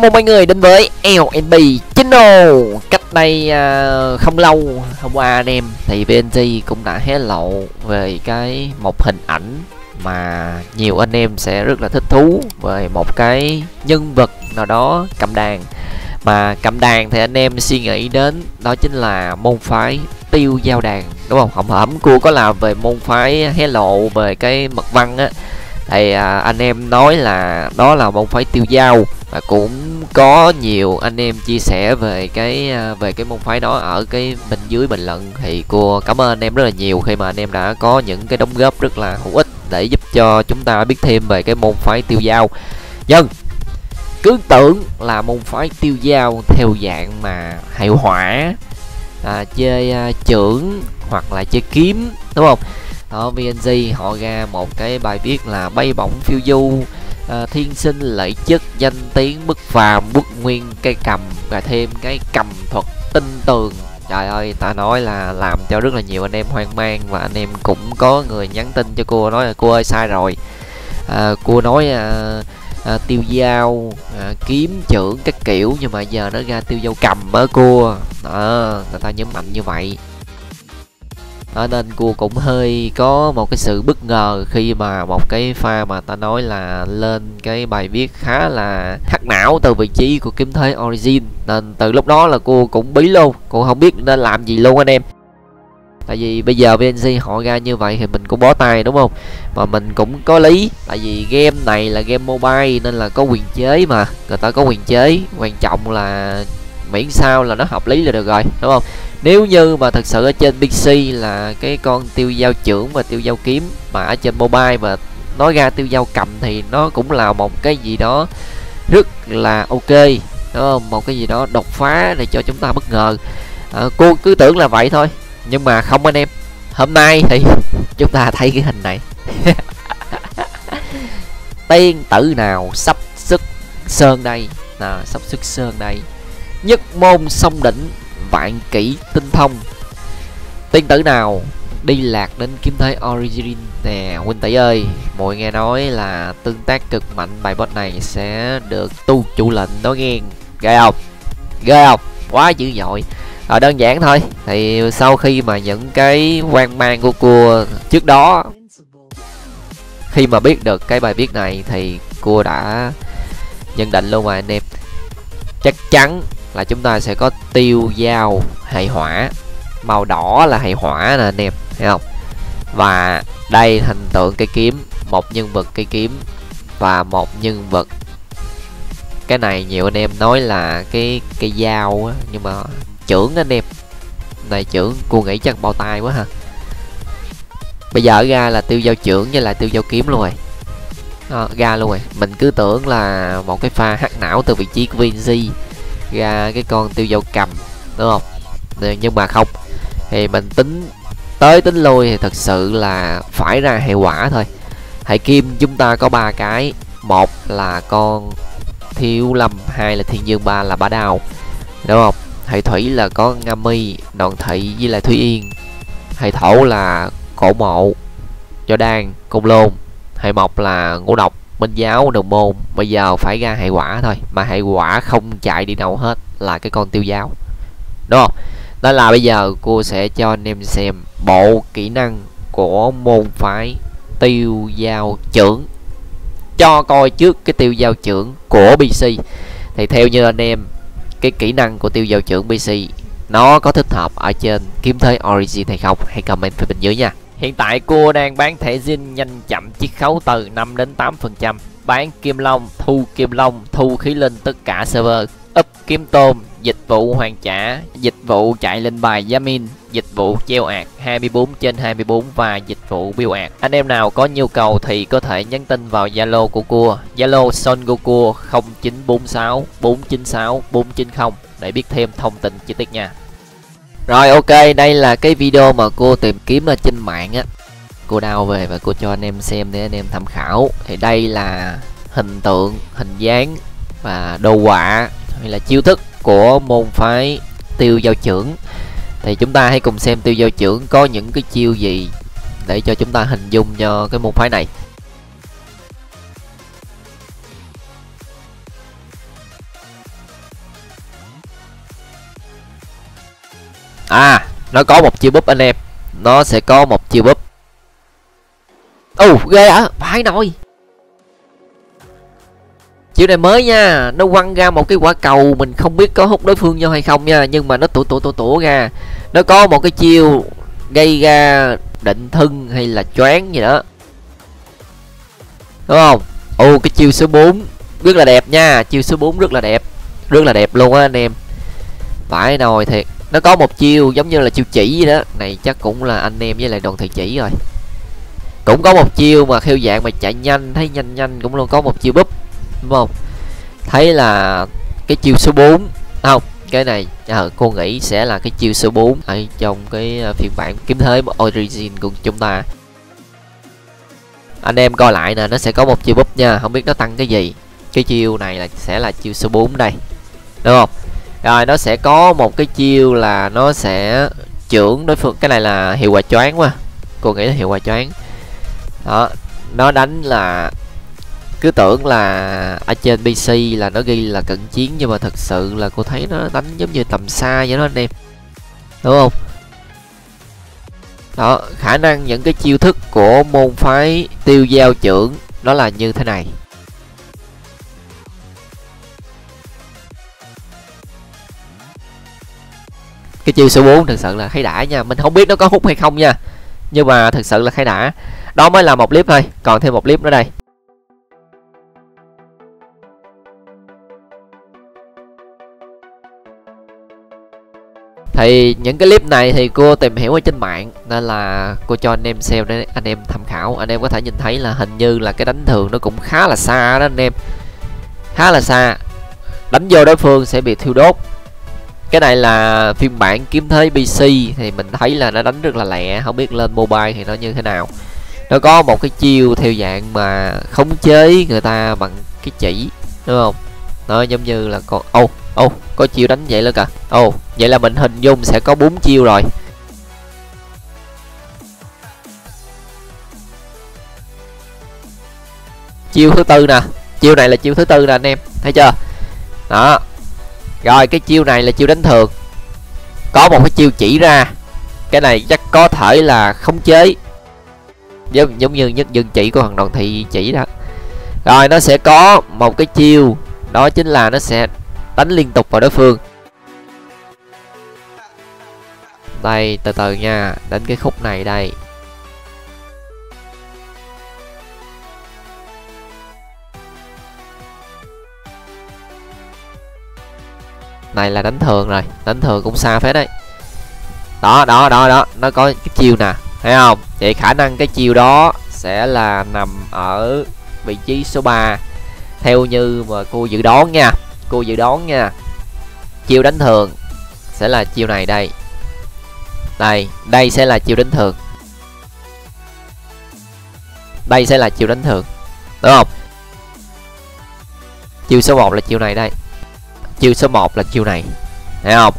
Chào mừng mọi người đến với LNB Channel. Cách đây uh, không lâu hôm qua anh em thì VNG cũng đã hé lộ về cái một hình ảnh mà nhiều anh em sẽ rất là thích thú về một cái nhân vật nào đó cầm đàn mà cầm đàn thì anh em suy nghĩ đến đó chính là môn phái tiêu giao đàn đúng không? Hổng hẩm cua có làm về môn phái hé lộ về cái mật văn á. Thì à, anh em nói là đó là môn phái tiêu giao và cũng có nhiều anh em chia sẻ về cái à, về cái môn phái đó ở cái bên dưới bình luận. Thì cô cảm ơn anh em rất là nhiều khi mà anh em đã có những cái đóng góp rất là hữu ích để giúp cho chúng ta biết thêm về cái môn phái tiêu dao nhưng cứ tưởng là môn phái tiêu dao theo dạng mà hệ hỏa à, chơi à, trưởng hoặc là chơi kiếm đúng không? Ở VNG họ ra một cái bài viết là bay bổng phiêu du à, thiên sinh lợi chất danh tiếng bức phàm quốc nguyên cây cầm và thêm cái cầm thuật tinh tường. Trời ơi ta nói là làm cho rất là nhiều anh em hoang mang và anh em cũng có người nhắn tin cho cô nói là cô ơi sai rồi. À, cô nói à, à, tiêu dao à, kiếm trưởng các kiểu nhưng mà giờ nó ra tiêu dao cầm ở cua đó người ta nhấn mạnh như vậy đó, nên cua cũng hơi có một cái sự bất ngờ khi mà một cái pha mà ta nói là lên cái bài viết khá là hắc não từ vị trí của kiếm thế origin. Nên từ lúc đó là cô cũng bí luôn cô không biết nên làm gì luôn anh em. Tại vì bây giờ VNC họ ra như vậy thì mình cũng bó tay đúng không? Mà mình cũng có lý tại vì game này là game mobile nên là có quyền chế mà người ta có quyền chế. Quan trọng là miễn sao là nó hợp lý là được rồi đúng không? Nếu như mà thật sự ở trên PC là cái con tiêu dao trưởng và tiêu dao kiếm mà ở trên mobile mà nói ra tiêu dao cầm thì nó cũng là một cái gì đó rất là ok đó một cái gì đó đột phá để cho chúng ta bất ngờ. À, cô cứ tưởng là vậy thôi nhưng mà không anh em. Hôm nay thì chúng ta thấy cái hình này. Tiên tử nào sắp sức sơn đây? Là sắp sức sơn đây. Nhất môn song đỉnh vạn kỹ tinh thông. Tiên tử nào đi lạc đến kiếm thế origin nè huynh tỷ ơi. Mọi nghe nói là tương tác cực mạnh bài boss này sẽ được tu chủ lệnh đó nghe. Ghê không? Ghê không? Quá dữ dội. À, đơn giản thôi. Thì sau khi mà những cái quan mang của cua trước đó khi mà biết được cái bài viết này thì cua đã nhận định luôn rồi anh em. Chắc chắn là chúng ta sẽ có tiêu dao hệ hỏa. Màu đỏ là hệ hỏa nè anh em thấy không? Và đây hình tượng cây kiếm một nhân vật cây kiếm và một nhân vật. Cái này nhiều anh em nói là cái cây dao á nhưng mà trưởng anh em này trưởng cô nghĩ chắc bao tay quá ha. Bây giờ ra là tiêu dao trưởng với là tiêu dao kiếm luôn rồi. À, ra luôn rồi. Mình cứ tưởng là một cái pha hắc não từ vị trí của VNG ra cái con tiêu dao cầm đúng không? Nhưng mà không. Thì mình tính tới tính lui thì thật sự là phải ra hệ quả thôi. Hệ kim chúng ta có ba cái. Một là con thiếu lâm hai là thiên dương ba là bá đào, đúng không? Hệ thủy là có nga mi đoạn thị với lại thúy yên. Hệ thổ là cổ mộ do đan cung lôn. Hệ mộc là ngũ độc minh giáo đồng môn, bây giờ phải ra hệ quả thôi, mà hệ quả không chạy đi đâu hết là cái con tiêu giáo. Đúng không? Đó là bây giờ cô sẽ cho anh em xem bộ kỹ năng của môn phái tiêu giao trưởng. Cho coi trước cái tiêu giao trưởng của BC thì theo như anh em, cái kỹ năng của tiêu giao trưởng BC nó có thích hợp ở trên kiếm thế origin hay không? Hãy comment phía bên dưới nha. Hiện tại cô đang bán thẻ zin nhanh chậm chiết khấu từ 5 đến 8%. Bán kim long, thu kim long, thu khí linh tất cả server. Up kiếm tôm, dịch vụ hoàn trả, dịch vụ chạy lên bài Yamin, dịch vụ treo ạt 24 trên 24 và dịch vụ biểu ạt. Anh em nào có nhu cầu thì có thể nhắn tin vào Zalo của cua, Zalo Son Goku 0946 496 490 để biết thêm thông tin chi tiết nha. Rồi ok, đây là cái video mà cô tìm kiếm ở trên mạng á. Cô đào về và cô cho anh em xem để anh em tham khảo. Thì đây là hình tượng, hình dáng và đồ họa hay là chiêu thức của môn phái tiêu giao trưởng Thì chúng ta hãy cùng xem tiêu giao trưởng có những cái chiêu gì để cho chúng ta hình dung cho cái môn phái này. À nó có một chiêu búp anh em. Nó sẽ có một chiêu búp. Ồ, ghê á, phải nồi chiêu này mới nha, nó quăng ra một cái quả cầu, mình không biết có hút đối phương nhau hay không nha, nhưng mà nó tủa tủa tủa tủa ra. Nó có một cái chiêu gây ra định thân hay là choáng gì đó. Đúng không? Ồ, cái chiêu số 4 rất là đẹp nha, chiêu số 4 rất là đẹp. Rất là đẹp luôn á anh em. Phải nồi thiệt nó có một chiêu giống như là chiêu chỉ vậy đó. Này chắc cũng là anh em với lại đoàn thị chỉ rồi. Cũng có một chiêu mà khiêu dạng mà chạy nhanh thấy nhanh nhanh cũng luôn có một chiêu búp đúng không? Thấy là cái chiêu số 4 à, không cái này à, cô nghĩ sẽ là cái chiêu số 4 ở trong cái à, phiên bản kiếm thế origin của chúng ta. Anh em coi lại nè nó sẽ có một chiêu búp nha không biết nó tăng cái gì. Cái chiêu này là sẽ là chiêu số 4 đây đúng không? Rồi, nó sẽ có một cái chiêu là nó sẽ trưởng đối phương. Cái này là hiệu quả choáng quá. Cô nghĩ là hiệu quả choáng. Đó, nó đánh là, cứ tưởng là ở trên pc là nó ghi là cận chiến, nhưng mà thật sự là cô thấy nó đánh giống như tầm xa vậy đó anh em. Đúng không? Đó, khả năng những cái chiêu thức của môn phái tiêu giao trưởng đó là như thế này. Cái chiêu số 4 thực sự là thấy đã nha. Mình không biết nó có hút hay không nha. Nhưng mà thực sự là thấy đã. Đó mới là một clip thôi. Còn thêm một clip nữa đây. Thì những cái clip này thì cô tìm hiểu ở trên mạng, nên là cô cho anh em xem để anh em tham khảo. Anh em có thể nhìn thấy là hình như là cái đánh thường nó cũng khá là xa đó anh em. Khá là xa. Đánh vô đối phương sẽ bị thiêu đốt cái này là phiên bản kiếm thế pc thì mình thấy là nó đánh rất là lẹ không biết lên mobile thì nó như thế nào. Nó có một cái chiêu theo dạng mà khống chế người ta bằng cái chỉ đúng không? Nó giống như là con ô oh, ô oh, có chiêu đánh vậy luôn cả ô oh, vậy là mình hình dung sẽ có bốn chiêu rồi. Chiêu thứ tư nè. Chiêu này là chiêu thứ tư nè anh em thấy chưa? Đó rồi, cái chiêu này là chiêu đánh thường. Có một cái chiêu chỉ ra. Cái này chắc có thể là khống chế. Giống giống như nhất dân chỉ của thằng đoàn thị chỉ đó. Rồi, nó sẽ có một cái chiêu. Đó chính là nó sẽ đánh liên tục vào đối phương. Đây, từ từ nha. Đánh cái khúc này đây. Này là đánh thường rồi. Đánh thường cũng xa phết đấy. Đó đó đó đó. Nó có cái chiêu nè, thấy không? Vậy khả năng cái chiêu đó sẽ là nằm ở vị trí số 3 theo như mà cô dự đoán nha, cô dự đoán nha, chiêu đánh thường sẽ là chiêu này đây. Đây đây sẽ là chiêu đánh thường. Đây sẽ là chiêu đánh thường, đúng không? Chiêu số 1 là chiêu này đây chiêu số 1 là chiêu này. Thấy không?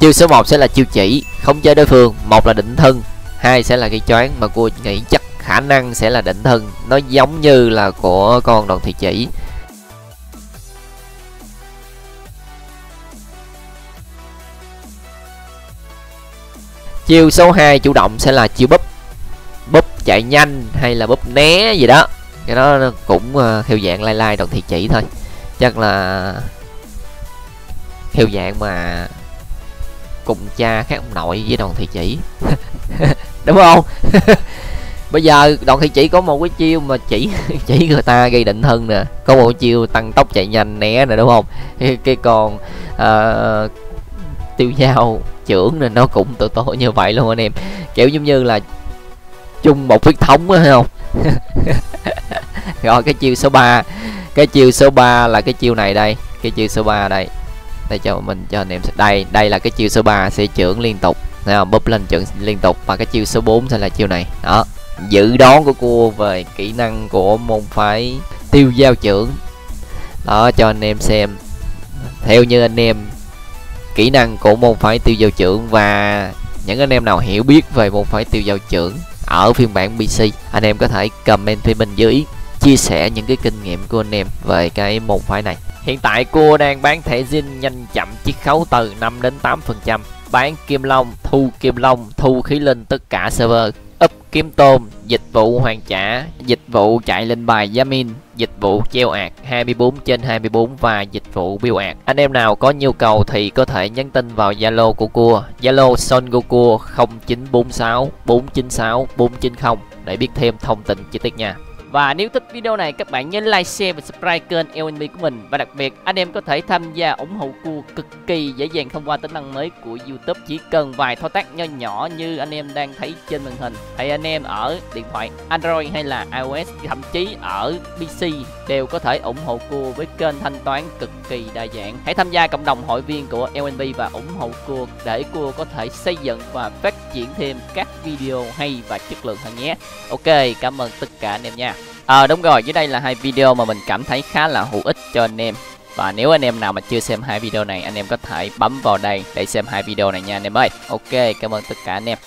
Chiêu số 1 sẽ là chiêu chỉ, không chơi đối phương. Một là định thân, hai sẽ là gây choáng. Mà cô nghĩ chắc khả năng sẽ là định thân. Nó giống như là của con đoàn thị chỉ. Chiêu số 2 chủ động sẽ là chiêu búp. Búp chạy nhanh hay là búp né gì đó. Cái đó cũng ờ, theo dạng lai lai đoàn thị chỉ thôi chắc là theo dạng mà cùng cha khác ông nội với đoàn thị chỉ. Đúng không? Bây giờ đoàn thị chỉ có một cái chiêu mà chỉ chỉ người ta gây định thân nè. Có một chiêu tăng tốc chạy nhanh né nè đúng không? Cái, còn con uh, tiêu dao trưởng nên nó cũng tự tổ như vậy luôn anh em. Kiểu giống như là chung một huyết thống á không? Rồi cái chiêu số 3 cái chiêu số 3 là cái chiêu này đây. Cái chiêu số 3 đây. Đây cho mình, cho anh em đây đây là cái chiêu số 3 sẽ trưởng liên tục. Thấy không? Búp lên trưởng liên tục. Và cái chiêu số 4 sẽ là chiêu này. Đó. Dự đoán của cô về kỹ năng của môn phái tiêu giao trưởng. Đó, cho anh em xem. Theo như anh em, kỹ năng của môn phái tiêu giao trưởng và những anh em nào hiểu biết về môn phái tiêu giao trưởng ở phiên bản PC anh em có thể comment phía bên dưới chia sẻ những cái kinh nghiệm của anh em về cái môn phái này Hiện tại cua đang bán thẻ zin nhanh chậm chiết khấu từ 5 đến 8%. Bán kim long, thu kim long, thu khí linh tất cả server. Up kiếm tôm, dịch vụ hoàn trả, dịch vụ chạy lên bài Yamin, dịch vụ treo ạt 24 trên 24 và dịch vụ biêu ạt. Anh em nào có nhu cầu thì có thể nhắn tin vào Zalo của cua, Zalo Son Goku 0946 496 490 để biết thêm thông tin chi tiết nha. Và nếu thích video này các bạn nhớ like, share và subscribe kênh LNB của mình. Và đặc biệt anh em có thể tham gia ủng hộ cua cực kỳ dễ dàng thông qua tính năng mới của YouTube. Chỉ cần vài thao tác nho nhỏ như anh em đang thấy trên màn hình. Hay anh em ở điện thoại Android hay là iOS thậm chí ở PC đều có thể ủng hộ cua với kênh thanh toán cực kỳ đa dạng. Hãy tham gia cộng đồng hội viên của LNB và ủng hộ cua để cua có thể xây dựng và phát triển thêm các video hay và chất lượng hơn nhé. Ok, cảm ơn tất cả anh em nha. Ờ à, đúng rồi, dưới đây là hai video mà mình cảm thấy khá là hữu ích cho anh em. Và nếu anh em nào mà chưa xem hai video này, anh em có thể bấm vào đây để xem hai video này nha anh em ơi. Ok, cảm ơn tất cả anh em.